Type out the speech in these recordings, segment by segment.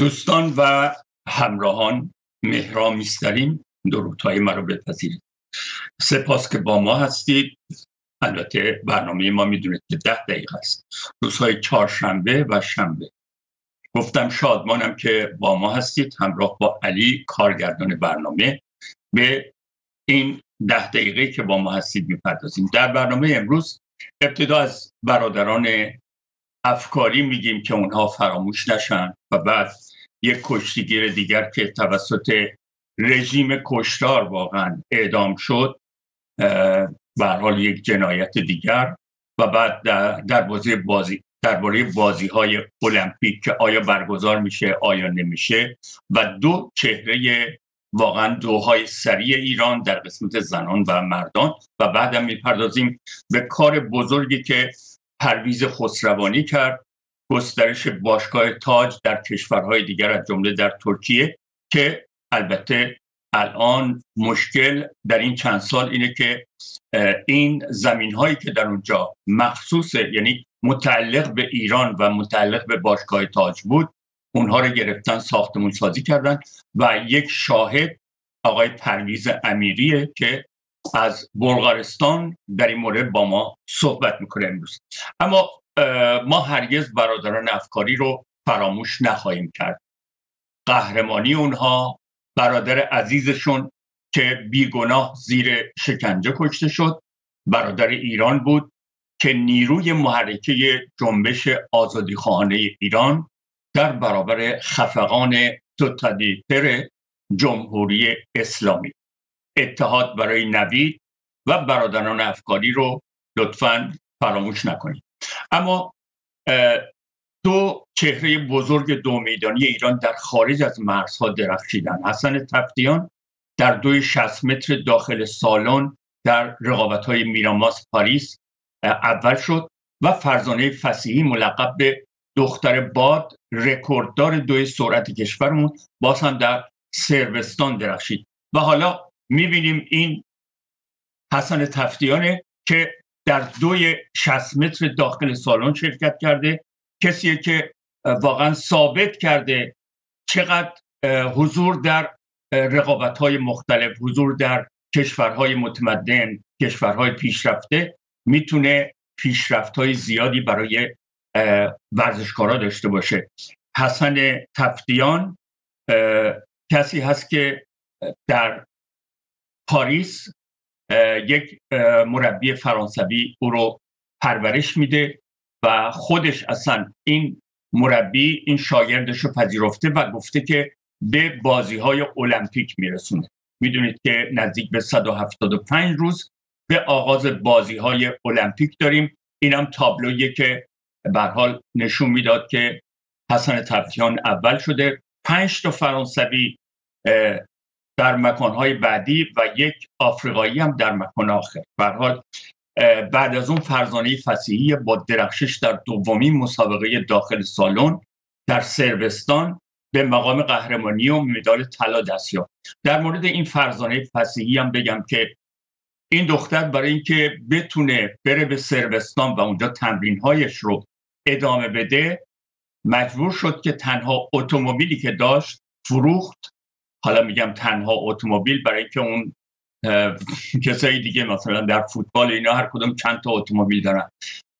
دوستان و همراهان مهرامیسترین درودهای مرا بپذیرید. سپاس که با ما هستید. البته برنامه ما می‌دونید که ده دقیقه است. روزهای چهارشنبه و شنبه. گفتم شادمانم که با ما هستید. همراه با علی کارگردان برنامه. به این ده دقیقه که با ما هستید می‌پردازیم. در برنامه امروز ابتدا از برادران افکاری میگیم که اونها فراموش نشن و بعد یک کشتیگیر دیگر که توسط رژیم کشتار واقعا اعدام شد به حال یک جنایت دیگر و بعد در بازی بازی درباره بازی های المپیک که آیا برگزار میشه آیا نمیشه و دو چهره واقعا دوهای سریع ایران در قسمت زنان و مردان و بعدم می‌پردازیم به کار بزرگی که پرویز خسروانی کرد. گسترش باشگاه تاج در کشورهای دیگر از جمله در ترکیه که البته الان مشکل در این چند سال اینه که این زمین هایی که در اونجا مخصوص یعنی متعلق به ایران و متعلق به باشگاه تاج بود اونها رو گرفتن ساختمون سازی کردن و یک شاهد آقای پرویز امیریه که از بلغارستان در این مورد با ما صحبت می‌کنه امروز. اما ما هرگز برادران افکاری رو فراموش نخواهیم کرد. قهرمانی اونها برادر عزیزشون که بیگناه زیر شکنجه کشته شد برادر ایران بود که نیروی محرکه جنبش آزادی خواهانه ایران در برابر خفقان توتالیتر جمهوری اسلامی اتحاد برای نوید و برادران افکاری رو لطفا فراموش نکنید. اما دو چهره بزرگ دو میدانی ایران در خارج از مرزها درخشیدن. حسن تفتیان در دوی 60 متر داخل سالن در رقابت های میراماس پاریس اول شد و فرزانه فسیحی ملقب به دختر باد رکورددار دوی سرعت کشورمون باز هم در سربستان درخشید. و حالا می‌بینیم این حسن تفتیانه که در دوی 60 متر داخل سالن شرکت کرده کسیه که واقعا ثابت کرده چقدر حضور در رقابت های مختلف حضور در کشورهای متمدن کشورهای پیشرفته می‌تونه پیشرفت های زیادی برای ورزشکارا داشته باشه. حسن تفتیان کسی هست که در پاریس یک مربی فرانسوی او رو پرورش میده و خودش اصلا این مربی این شاگردش رو پذیرفته و گفته که به بازی های المپیک میرسونه. می‌دونید که نزدیک به 175 روز به آغاز بازی های المپیک داریم. اینم تابلویی که به حال نشون می‌داد که حسن تفتیان اول شده. پنج تا فرانسوی در مکانهای بعدی و یک آفریقایی هم در مکان آخر. حال بعد از اون فرزانه فسیحی با درخشش در دومین مسابقه داخل سالن در سربستان به مقام قهرمانی و مدال طلا دست یافت. در مورد این فرزانه فسیحی هم بگم که این دختر برای اینکه بتونه بره به سربستان و اونجا تمرینهایش رو ادامه بده مجبور شد که تنها اتومبیلی که داشت فروخت حالا میگم تنها اتومبیل برای که اون کسایی دیگه مثلا در فوتبال اینا هر کدوم چند تا اتومبیل دارن.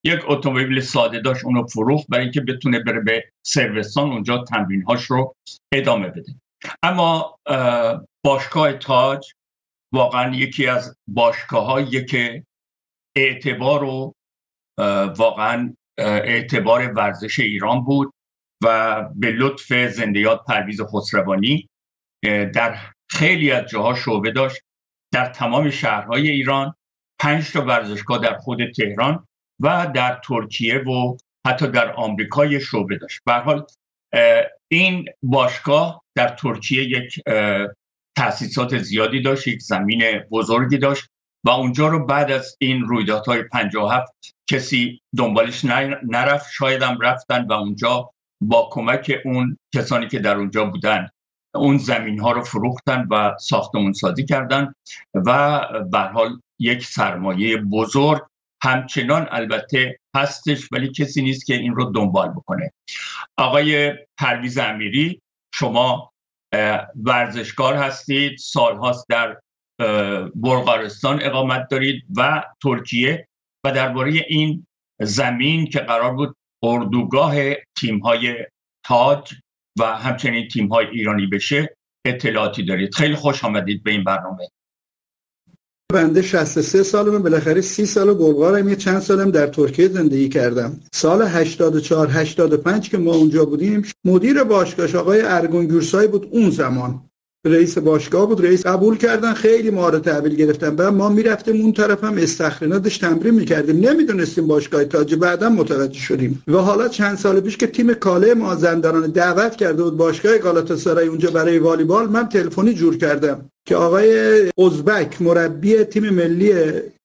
یک اتومبیل ساده داشت اونو فروخت برای اینکه بتونه بره به سروستان اونجا تمرینهاش رو ادامه بده. اما باشگاه تاج واقعا یکی از باشگاه که اعتبار و واقعا اعتبار ورزش ایران بود و به لطف زندیات پرویز خسروانی در خیلی از جاها شعبه داشت. در تمام شهرهای ایران پنج تا ورزشگاه در خود تهران و در ترکیه و حتی در آمریکا شعبه داشت. به حال این باشگاه در ترکیه یک تاسیسات زیادی داشت یک زمین بزرگی داشت و اونجا رو بعد از این رویدادهای 57 کسی دنبالش نرفت. شاید هم رفتن و اونجا با کمک اون کسانی که در اونجا بودن اون زمین ها رو فروختن و ساختمون سازی کردن و به حال یک سرمایه بزرگ همچنان البته هستش ولی کسی نیست که این رو دنبال بکنه. آقای پرویز امیری شما ورزشکار هستید سالهاست در بلغارستان اقامت دارید و ترکیه و درباره این زمین که قرار بود اردوگاه تیم های تاج و همچنین تیم های ایرانی بشه اطلاعاتی دارید. خیلی خوش آمدید به این برنامه. بنده 63 سالمه بالاخره 30 سال بلغارم یه چند سالم در ترکیه زندگی کردم. سال 84 85 که ما اونجا بودیم مدیر باشگاه آقای ارگون گورسای بود اون زمان. رئیس باشگاه بود رئیس قبول کردن خیلی ما رو تحویل گرفتن. بعد ما می‌رفتیم اون طرف هم استخریناتش تمرین می‌کردیم. نمی‌دونستیم باشگاه تاج بعدا متوجه شدیم. و حالا چند سال پیش که تیم کاله مازندران دعوت کرده بود باشگاه گالاتاسرای اونجا برای والیبال من تلفنی جور کردم که آقای ازبک مربی تیم ملی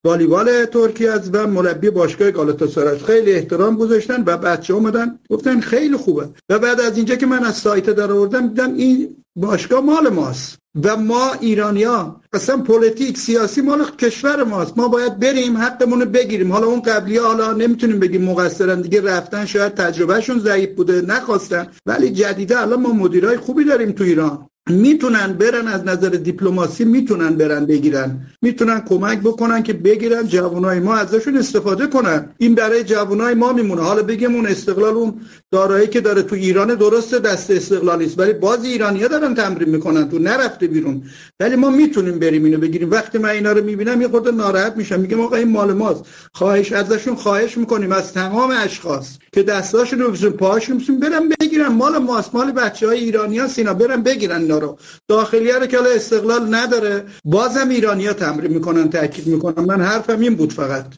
والیبال ترکیه از و مربی باشگاه گالاتاسرای خیلی احترام گذاشتن و بچه اومدن گفتن خیلی خوبه. و بعد از اینجا که من از سایت در آوردم دیدم این باشگاه مال ماست و ما ایرانیا اصلا پلیتیک سیاسی مال کشور ماست. ما باید بریم حقمون رو بگیریم. حالا اون قبلی حالا نمی‌تونیم بگیم مقصرن. دیگه رفتن شاید تجربه‌شون ضعیف بوده نخواستن. ولی جدیده الان ما مدیرای خوبی داریم تو ایران. می‌تونن برن از نظر دیپلماسی می‌تونن برن بگیرن. می‌تونن کمک بکنن که بگیرن جوانای ما ازشون استفاده کنن. این برای جوانای ما میمونه. حالا بگیم اون استقلال اون دارایی که داره تو ایران درست دست استقلالی است ولی باز ایرانیا دارن تمرین می‌کنن تو نرفته بیرون. ولی ما می‌تونیم بریم اینو بگیریم. وقتی من اینا رو می‌بینم یه خورده ناراحت میشم. میگم آقا این مال ماست. خواهش ازشون خواهش می‌کنیم. از تمام اشخاص که دستاشون رو پاهاشون برن بگیرن. مال ماست. مال بچهای ایرانیا سینا. برن بگیرن. رو. داخلی رو که استقلال نداره بازم ایرانیا تمرین می‌کنن تاکید می‌کنن. من حرفم این بود فقط.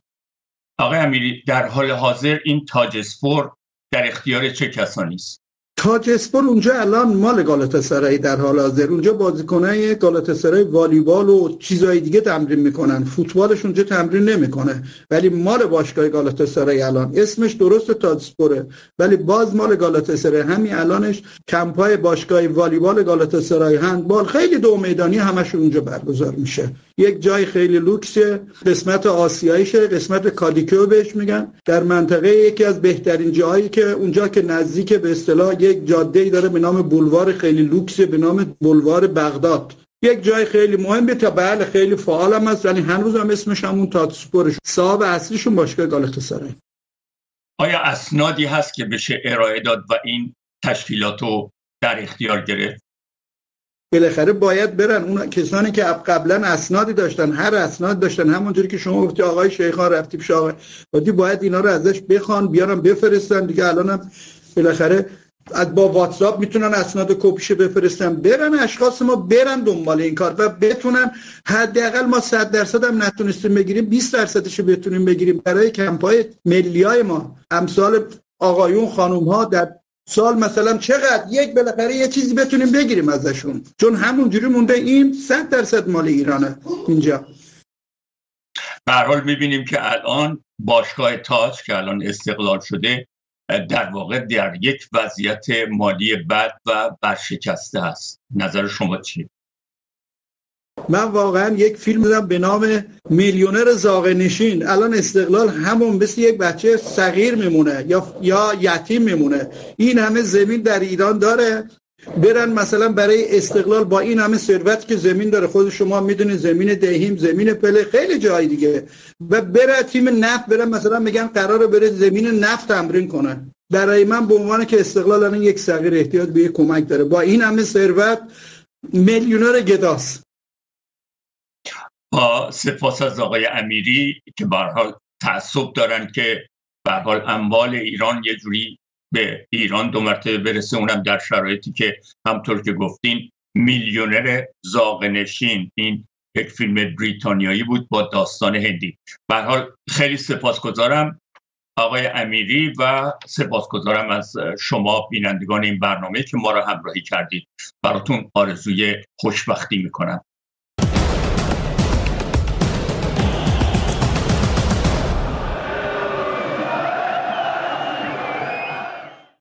آقای امیری در حال حاضر این تاج در اختیار چه کسانی است؟ تاج اسپور اونجا الان مال گالاتاسرای در حال حاضر. اونجا بازیکنای گالاتاسرای والیبال و چیزهای دیگه تمرین می‌کنن. فوتبالش اونجا تمرین نمی‌کنه. ولی مال باشگاه گالاتاسرای الان. اسمش درست تاج اسپوره ولی باز مال گالاتاسرای همین الانش کمپای باشگاه والیبال گالاتاسرای هندبال خیلی دو میدانی همش اونجا برگزار میشه. یک جای خیلی لوکسه قسمت آسیاییشه. قسمت کادیکو بهش میگن. در منطقه یکی از بهترین جاهایی که اونجا که نزدیک به اصطلاح یک جاده ای داره به نام بولوار خیلی لوکسه به نام بولوار بغداد. یک جای خیلی مهمه تا بله خیلی فعال هم هست ولی هنوز هم اسمش همون تاتسپورش. صاحب اصلیشون باشگاه گالاتاسرای آیا اسنادی هست که بشه ارائه داد و این تشکیلات رو در اختیار گرفت؟ بالاخره باید برن. اون کسانی که قبلا اسنادی داشتن هر اسناد داشتن. همونجوری که شما گفتی آقای شیخان رفتی پیش آقای باید اینا رو ازش بخوان بیارن بفرستن. دیگه الانم بالاخره از با واتساپ می‌تونن اسناد کپیشه بفرستن برن اشخاص ما برن دنبال این کار و بتونن حداقل ما 100 درصد هم نتونستیم بگیریم 20 درصدش بتونیم بگیریم. برای کمپای ملی های ما. امثال آقایون خانم ها در سال مثلا چقدر؟ یک بالاخره یه چیزی بتونیم بگیریم ازشون. چون همونجوری مونده این 100 درصد مال ایرانه اینجا. به حال می‌بینیم که الان باشگاه تاج که الان استقلال شده در واقع در یک وضعیت مالی بد و برشکسته است. نظر شما چیه؟ من واقعا یک فیلم دیدم به نام میلیونر زاغ نشین. الان استقلال همون مثل یک بچه صغیر میمونه یا یا یتیم میمونه. این همه زمین در ایران داره. برن مثلا برای استقلال با این همه ثروت که زمین داره. خود شما می‌دونید زمین دهیم زمین پله خیلی جای دیگه. و بره تیم نفت بره مثلا میگن قراره بره زمین نفت تمرین کنن. برای من به عنوان که استقلال الان یک صغیر احتیاج به کمک داره. با این همه ثروت میلیونر گداست. با سپاس از آقای امیری که برها تعصب دارن که به حال اموال ایران یه جوری به ایران دو مرتبه برسه. اونم در شرایطی که همطور که گفتین میلیونر زاغنشین این یک فیلم بریتانیایی بود با داستان هندی. به حال خیلی سپاسگزارم آقای امیری و سپاسگزارم از شما بینندگان این برنامه که ما را همراهی کردید. براتون آرزوی خوشبختی می‌کنم.